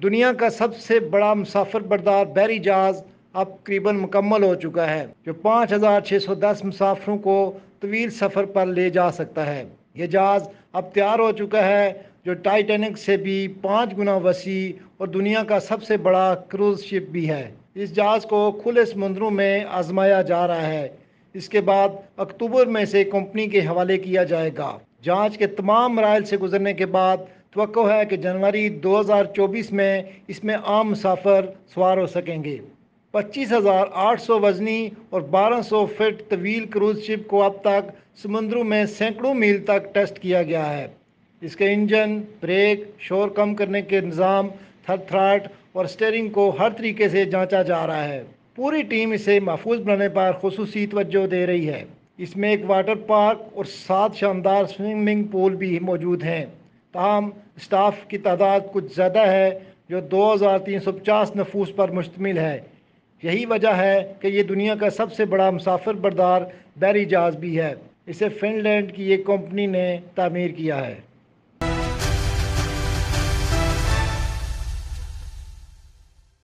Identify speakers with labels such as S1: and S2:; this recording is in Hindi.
S1: दुनिया का सबसे बड़ा मुसाफर बरदार बहरी जहाज़ अब करीबन मुकम्मल हो चुका है जो 5,610 मुसाफरों को तवील सफ़र पर ले जा सकता है। यह जहाज़ अब तैयार हो चुका है जो टाइटेनिक से भी पाँच गुना वसी और दुनिया का सबसे बड़ा क्रूज़ शिप भी है। इस जहाज़ को खुले समुद्रों में आजमाया जा रहा है। इसके बाद अक्टूबर में से कंपनी के हवाले किया जाएगा। जाँच के तमाम मराइल से गुजरने के बाद तो है कि जनवरी 2024 में इसमें आम मुसाफर सवार हो सकेंगे। 25,800 वजनी और 1200 फिट तवील क्रूज शिप को अब तक समुद्रों में सैकड़ों मील तक टेस्ट किया गया है। इसके इंजन ब्रेक शोर कम करने के निज़ाम थर थ्राट और स्टेयरिंग को हर तरीके से जांचा जा रहा है। पूरी टीम इसे महफूज बनाने पर खसूस तवज्जो दे रही है। इसमें एक वाटर पार्क और सात शानदार स्विमिंग पूल भी मौजूद हैं। ताहम स्टाफ की तादाद कुछ ज़्यादा है जो दो हज़ार तीन सौ पचास नफूस पर मुश्तमिल है। यही वजह है कि ये दुनिया का सबसे बड़ा मुसाफिर बरदार बैरी जहाज़ भी है। इसे फिनलैंड की एक कंपनी ने तामीर किया है।